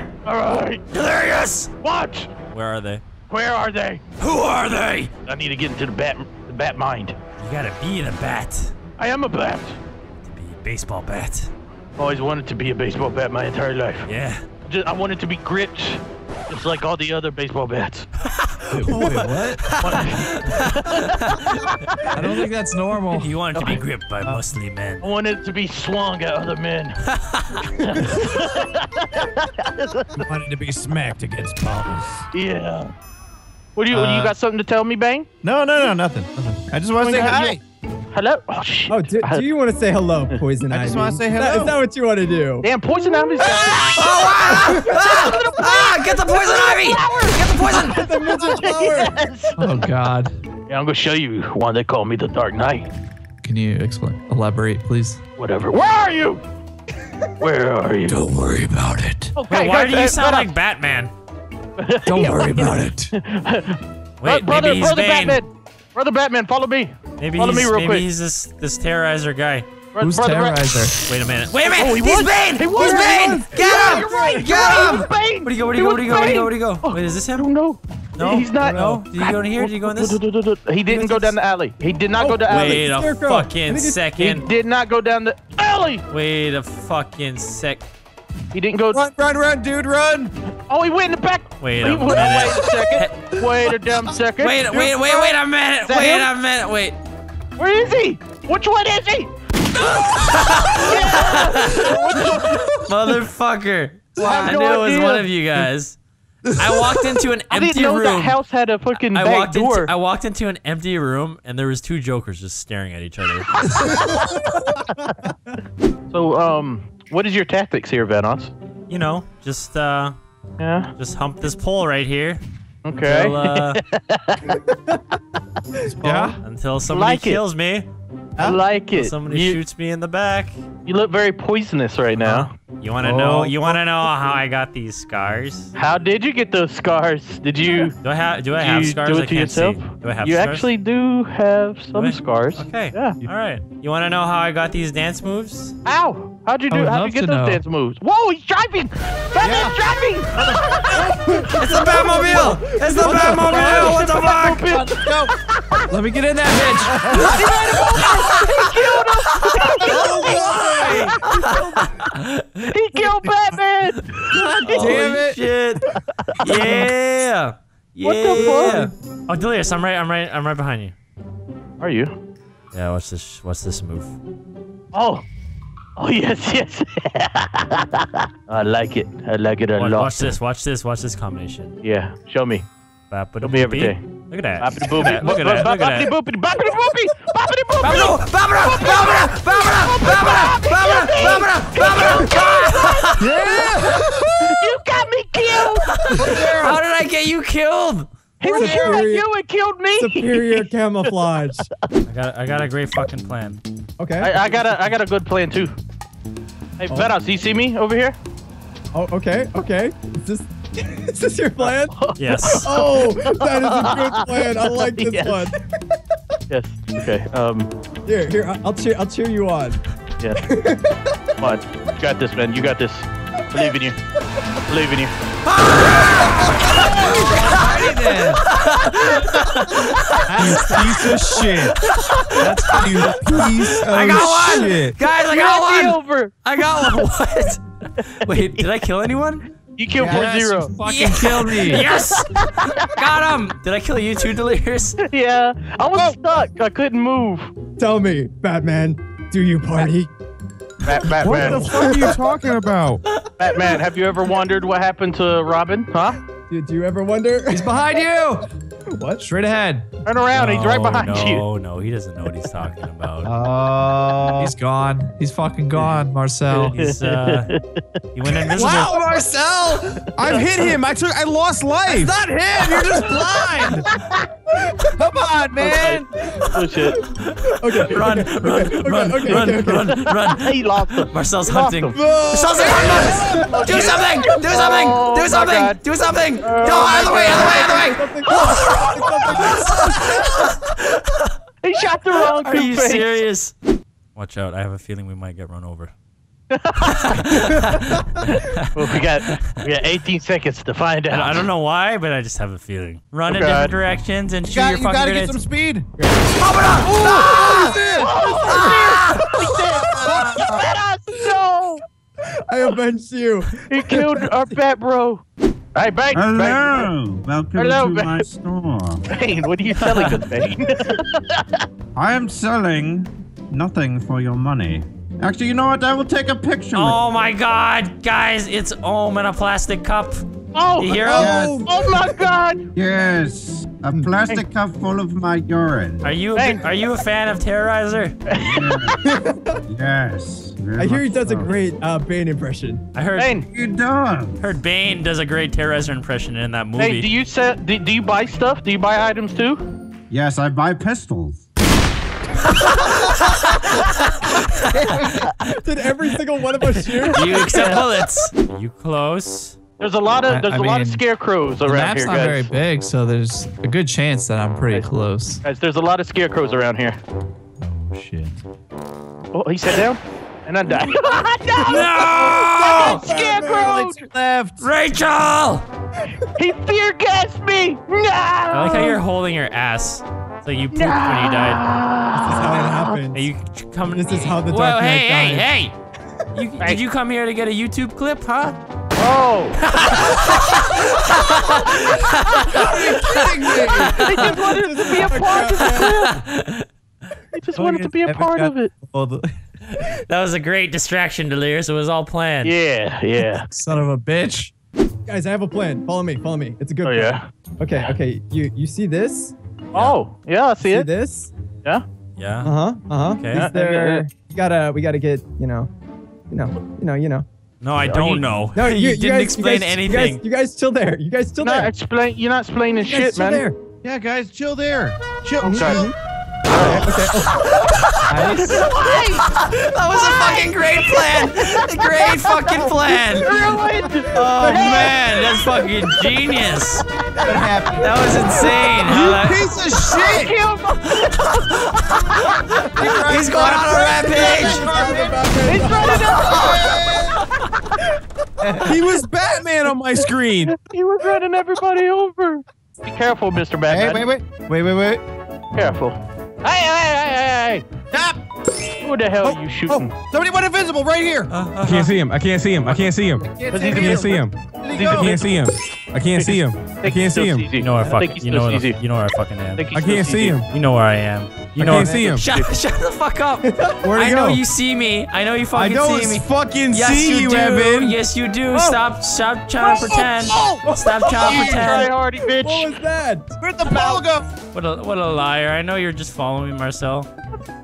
right. All right. Delirious. What? Where are they? Where are they? Who are they? I need to get into the bat, the bat mind. You gotta be the bat. I am a bat. To be a baseball bat. Always wanted to be a baseball bat my entire life. Yeah. Just, I wanted to be gripped, just like all the other baseball bats. Wait, what? I don't think that's normal. You wanted to be gripped by muscly men. I wanted to be swung at other men. wanted to be smacked against balls. yeah. What do you? you Uh, got something to tell me, Bang? No, no, no, nothing. nothing. I just want to say hi. Hello. Oh shit. Oh, do, do you want to say hello, Poison Ivy? I just wanna say hello. Is that what you want to do? Damn, poison ivy's got ah, ah, get the poison ivy! Get the poison! Get The midget flower. yes. Oh God. Yeah, I'm gonna show you why They call me the Dark Knight. Can you explain? Elaborate, please. Whatever. Where are you? Where are you? Don't worry about it. Okay, Wait, why guys, do you uh, sound brother- like Batman? Don't worry about it. Wait, brother, maybe he's brother Batman. Brother Batman, follow me. Maybe Follow he's, me real maybe quick. he's this this terroriser guy. Who's brother Bat- terroriser? Wait a minute. Wait a minute. Oh, he He's was. Bane! He was. He's Bane! Get Yeah, him! You're right. Get you're him! he Bane. Where'd he go? Where'd he He go? was Where'd he go? Where'd he go? Where'd he go? Wait, is this him? I don't know. No. he's not. No. Did he go in here? Did he go in this? He didn't go down the alley. He did not go down the alley. Wait a fucking think it's- He did not go down the alley. Wait a fucking sec. He didn't go. Run, run, run, dude, run. Oh, he went in the back. Wait a went- minute. Wait a second. Wait a damn second. Wait, Dude, wait, wait, wait a minute. Wait him? a minute. Wait. Where is he? Which one is he? Motherfucker. I have knew no it was one of you guys. I walked into an empty room. I didn't know room. that house had a fucking I back walked door. into I walked into an empty room and there was two jokers just staring at each other. so, um, what is your tactics here, Vanoss? you know, just uh Yeah. just hump this pole right here Okay. until, uh, Yeah. until somebody Like it. kills me. I like Until it. somebody you, shoots me in the back. you look very poisonous right now. You want to Oh. know? You want to know how I got these scars? How did you get those scars? Did you? Do I have? Do I have you scars? do I it to can't yourself? see. Do I have you scars? actually do have some I? scars. Okay. Yeah. All right. You want to know how I got these dance moves? Ow! How'd you do? How'd you get to those know. dance moves? Whoa! He's driving! Batman's driving! It's the Batmobile! It's the Batmobile! What the fuck? Let's go. Let me get in that bitch! he ran him over! He killed him! he killed Batman! Damn it. Shit! Yeah! Yeah! What yeah! the Oh, Delirious, I'm right. I'm right. I'm right behind you. Are you? Yeah. Watch this. Watch this move. Oh. Oh yes, yes. I like it. I like it a Watch, lot. watch this. Watch this. Watch this combination. Yeah, show me. Show me every day. Look at that. Boppity Look at that. Look at that. Look at that. boopity, boppity boopity, boppity boopity. Babra! Babra! Babra! Babra! Babra! Babra! Babra! You got me killed. How did I get you killed? He was shooting at you and killed me. Superior camouflage. I got. I got a great fucking plan. Okay. I, I got a I got a good plan too. Hey, Vanoss, do you see me over here? oh, okay. Okay. Is this is this your plan? Yes. Oh, that is a good plan. I like this Yes. one. Yes. Okay. Um. Here, here. I'll cheer. I'll cheer you on. Yes. Come on. You got this, man. You got this. Believe in you. Believe in you. piece of shit. That's you piece of I got one! shit. Guys, I Be got one! over. I got one. What? Wait. Did I kill anyone? You killed Yes, four zero. you fucking killed me. Yes. got him. Did I kill you too, Delirious? Yeah. I was oh. stuck. I couldn't move. Tell me, Batman, do you party? Bat- What the fuck are you talking about? Batman. Have you ever wondered what happened to Robin? Huh? Do, do you ever wonder? He's behind you. what? Straight ahead. Turn around. He's right behind no, you. No, no, he doesn't know what he's talking about. Oh. He's gone. He's fucking gone, Marcel. He's uh, he went invisible. Wow, Marcel! I've hit him. I took. I lost life. Not him. You're just blind. Come on, man. oh shit. Okay. Run, okay, run, okay, okay, run, okay, run, okay, okay. run, run. he lost him. Marcel's He hunting. him. Marcel's hunting. Oh, Do something! Do oh, something! Oh, Do something! Do something! No, out of the way! Out of the way! Out of the way! He shot the wrong Are you Two-Face. serious? Watch out! I have a feeling we might get run over. Well, we got we got 18 seconds to find I don't- I don't know why, but I just have a feeling. Run in Okay. different directions and You, shoot got, your you fucking gotta get some speed. No! Ah! I avenged you. He killed our fat bro. Hey, Bane! Hello, welcome Hello, to Bane. my store. Bane, Bane, what are you selling us, Bane? I am selling nothing for your money. Actually, you know what? I will take a picture. Oh my god, guys, it's Ohm in a plastic cup. oh, You hear Yes. oh my God! Yes, a plastic cup full of my urine. Are you a, Hey. are you a fan of Terroriser? Yes. very I hear he much does a great uh, Bane impression. I heard Bane, You does. heard Bane does a great Terroriser impression in that movie. Bane, do you sell? Do, do you buy stuff? Do you buy items too? Yes, I buy pistols. Did every single one of us shoot? You accept bullets? You close? There's a lot of I- there's I a lot of mean, scarecrows The around map's here, not very big, so there's a good chance that I'm pretty close. Guys, there's a lot of scarecrows around here. Oh shit. Oh, he sat down, and I died. No! Scarecrow! Left. Rachel! He fear gassed me! No! I like how you're holding your ass. So you pooped when you died. This is how it ah. happens. Hey, you ch- come. This is how the Whoa, Dark Knight hey, hey, died. hey! You, did you come here to get a YouTube clip, huh? Oh! He just wanted to be a part of it. I just wanted to be a part of it. That was a great distraction, Delirious. It was all planned. Yeah, yeah. Son of a bitch. Guys, I have a plan. Follow me. Follow me. It's a good Oh plan. yeah. Okay, okay. You you see this? Oh, yeah, I see See it. this? Yeah. Yeah. Uh huh. Uh huh. Okay. Is there? We gotta we gotta get you know, you know, you know, you know. No, I don't you- know. No, you, you, didn't guys, explain you guys, anything. You guys, you guys still there? You guys still You're not there? explain. You're not explaining You guys shit, still man. there? Yeah, guys, chill there. Chill. Okay. chill. Okay. That was a fucking great plan. great fucking plan. Oh man, that's fucking genius. What? That was insane. You that- Piece of shit. He's going on a rampage. He was Batman on my screen. He was running everybody over. Be careful, Mr. Batman. Hey, Batman. wait, wait, wait, wait, wait. Careful. Hey, hey, hey, hey, hey. Stop. Who the hell are you shooting? Oh, somebody went invisible right here. I can't see him. I can't see him. I can't see him. I Can't But see he's him can't see him. Where'd he He's a go? I can't see him. I can't see him. I can't see him. You know where I I fucking. he's You know where. You know where I fucking am. I can't see CZ. him. You know where I am. You I know. can't see him. Shut, shut the fuck up. Where'd he I know you see me. I know you I fucking don't see me. fucking Yes, see you, you, do. Evan. Yes, you do. Stop. Stop trying to pretend. Stop trying to pretend. try hardy, what was that? Where'd the ball go? What a what a liar. I know you're just following me, Marcel.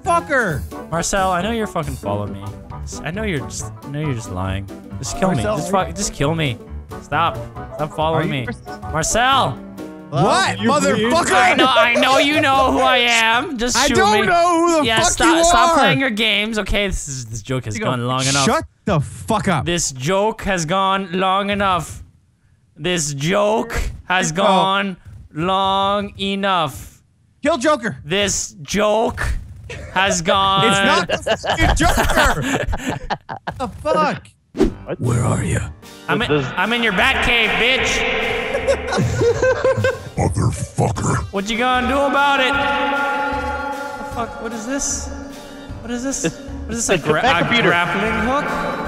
Fucker. Marcel, I know you're fucking following me. I know you're just I know you're just lying. Just kill Marcel, me. Just fuck just kill me. Stop. Stop following me. Marcel! What, You breathe? motherfucker? I know I know you know who I am. Just I don't me. know who the yeah, fuck stop you stop playing your games. Okay, this is this joke has go. gone long enough. Shut the fuck up. This joke has gone long enough. This joke has gone long enough. Kill Joker. This joke has gone. It's not the Joker. The fuck? Where are you? I'm in, I'm in your bat cave, bitch. Motherfucker. What you gonna do about it? The fuck? What is this? What is this? What is this? A, it's a gra- a computer. grappling hook?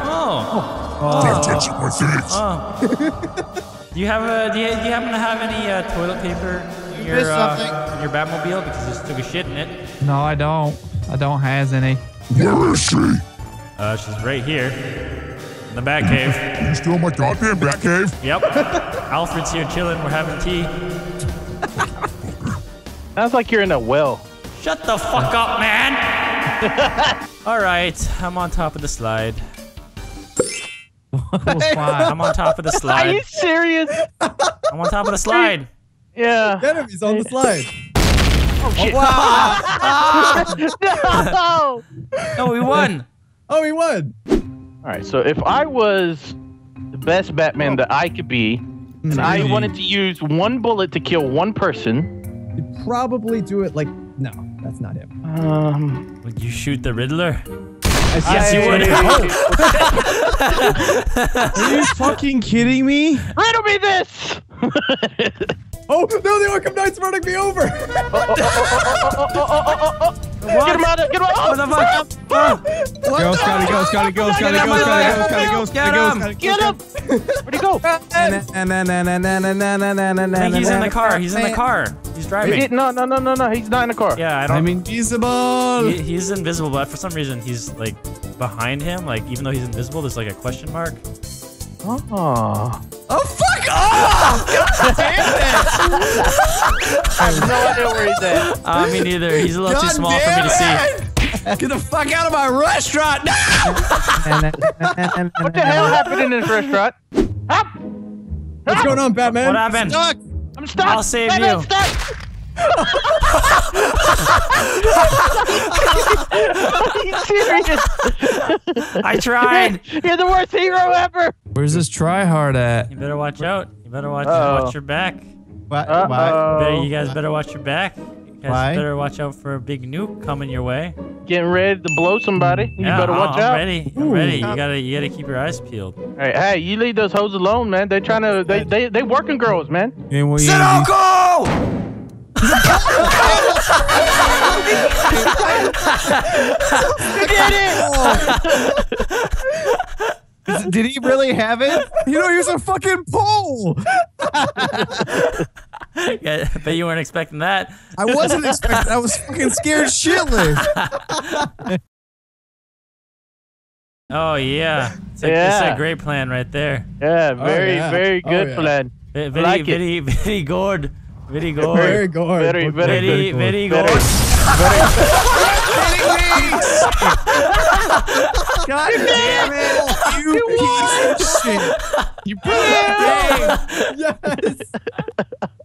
Oh. Don't touch my face. Do you have a? Do you, do you happen to have any uh, toilet paper in your uh, something. in your Batmobile because you just took a shit in it? No, I don't. I don't has any. Where is she? Uh, she's right here in the bat cave. You still in my goddamn bat cave? Yep. Alfred's here chilling. We're having tea. Sounds like you're in a well. Shut the fuck up, man. All right, I'm on top of the slide. I'm on top of the slide. Are you serious? I'm on top of the slide. Yeah. Enemies on the slide. Oh, no! No, we won. Oh, we won. All right, so if I was the best Batman that I could be, and I wanted to use one bullet to kill one person, You'd probably do it like no, that's not him. um, Would you shoot the Riddler? I Yes, you would. Are you fucking kidding me? Riddle me this. Oh no, the Arkham Knight's running me over. Get him out of. Get him out. What the fuck? Oh, Go, Scotty, go, Scotty, go, Scotty, go, Scotty, go, Scotty, go, Scotty, go, Get him. Where'd he go? He's in the car. He's in the car. He's driving. no, no, no, no, no. He's not in the car. Yeah, I don't. I'm invisible. He's invisible, but for some reason he's like behind him. Like even though he's invisible, there's like a question mark. Oh. Oh, fuck off! I have no idea where he's at. Uh, me neither. He's a little too small for me to see. Damn it! Get the fuck out of my restaurant now! What the hell happened in this restaurant? Up! What's going on, Batman? What happened? Stuck! I'm stuck! I'll save Batman, you. Stuck! Are you serious? I tried. You're the worst hero ever! Where's this tryhard at? You better watch out. You better watch Uh-oh. watch your back. What? Uh-oh. Better, you guys better watch your back. You guys Why? better watch out for a big nuke coming your way. Getting ready to blow somebody. You yeah, better uh-huh, watch I'm out. ready. I'm ready. You gotta you gotta keep your eyes peeled. Hey, hey, you leave those hoes alone, man. They're trying to. They they they working girls, man. Yeah, well, yeah, Sudoku! Get it! Did he really have it? You know, here's a fucking pole. Yeah, bet you weren't expecting that. I wasn't expecting. I was fucking scared shitless. Oh yeah, it's a, it's Yeah. a great plan right there. Yeah, oh, very yeah. very Oh, good yeah. plan. Very, very, like it. very, very good. Very good. Very good. Very, very, Very, very good. God damn it! You piece of shit! You put it Hey,